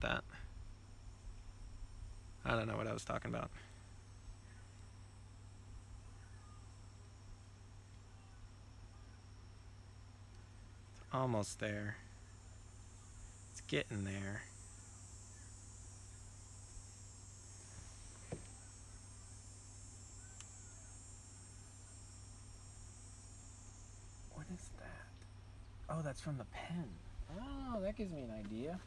that. I don't know what I was talking about. It's almost there. It's getting there. What is that? Oh, that's from the pen. Oh, that gives me an idea.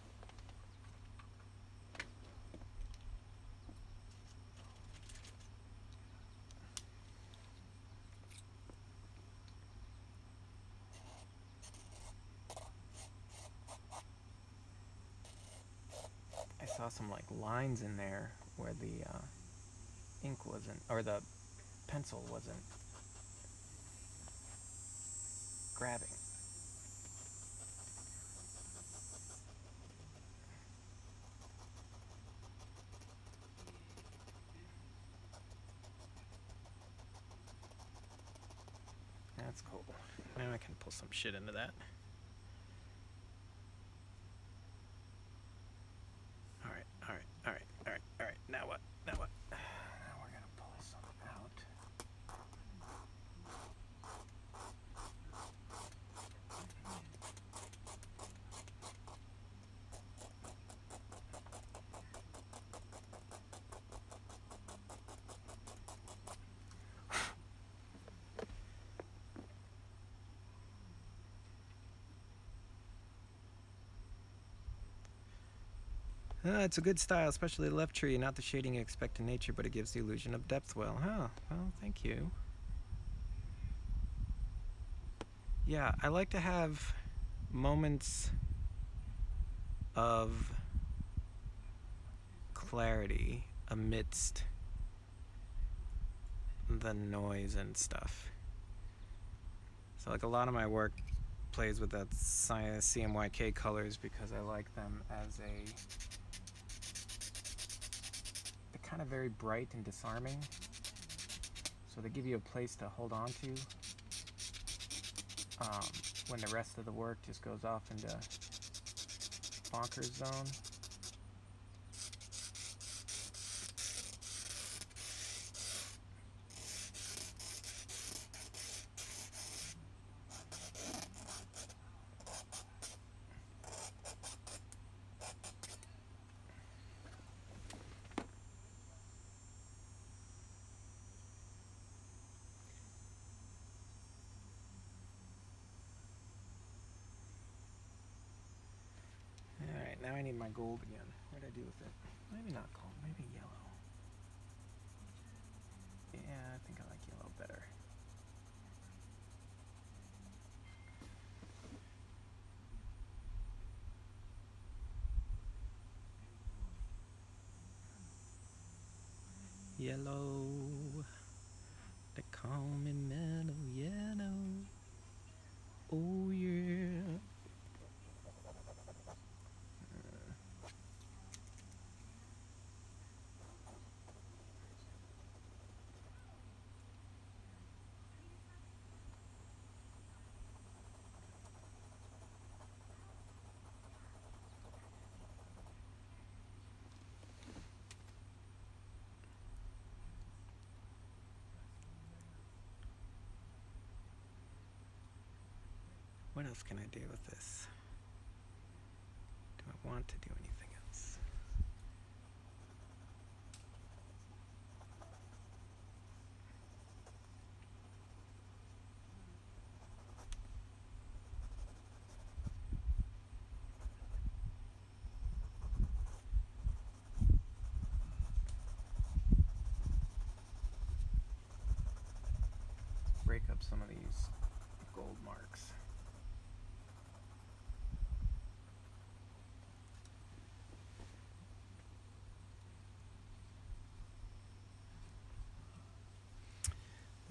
I saw some like lines in there where the uh, ink wasn't, or the pencil wasn't grabbing. That's cool. Now I can pull some shit into that. All right, all right, all right, all right, all right. Now what? Now what? Now we're gonna pull some out. Uh, it's a good style, especially the left tree, not the shading you expect in nature, but it gives the illusion of depth well. Huh, well, thank you. Yeah, I like to have moments of clarity amidst the noise and stuff. So, like, a lot of my work plays with that CMYK colors because I like them as a kind of very bright and disarming. So they give you a place to hold on to um, when the rest of the work just goes off into bonkers zone. Alright, now I need my gold again. What did I do with it? Maybe not gold, maybe yellow. Yeah, I think I like yellow better. Yellow. They call me mellow yellow. Oh yeah. What else can I do with this? Do I want to do anything else? Break up some of these gold marks.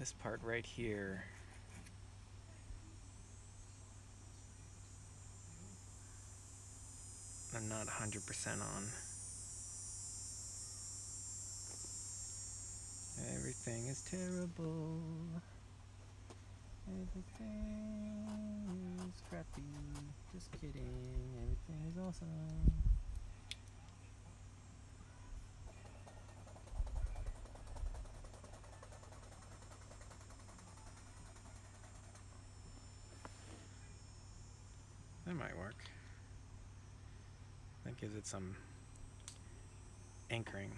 This part right here. I'm not 100% on. Everything is terrible. Everything is crappy. Just kidding. Everything is awesome. might work. That gives it some anchoring.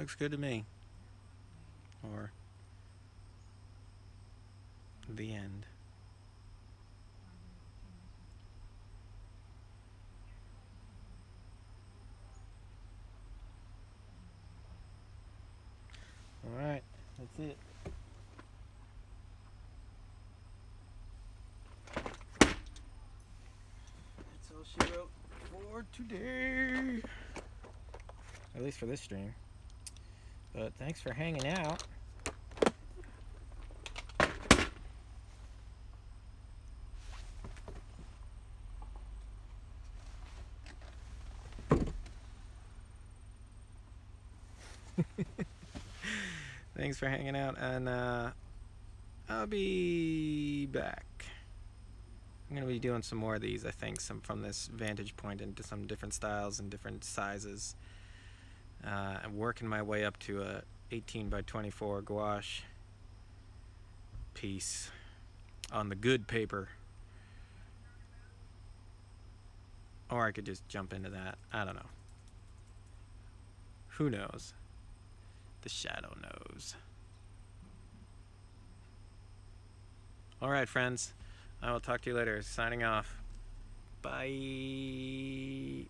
Looks good to me. Or the end. Alright, that's it. That's all she wrote for today. At least for this stream. But thanks for hanging out. thanks for hanging out, and uh, I'll be back. I'm gonna be doing some more of these, I think, some from this vantage point into some different styles and different sizes. Uh, I'm working my way up to a 18 by 24 gouache piece on the good paper. Or I could just jump into that. I don't know. Who knows? The shadow knows. All right, friends. I will talk to you later. Signing off. Bye.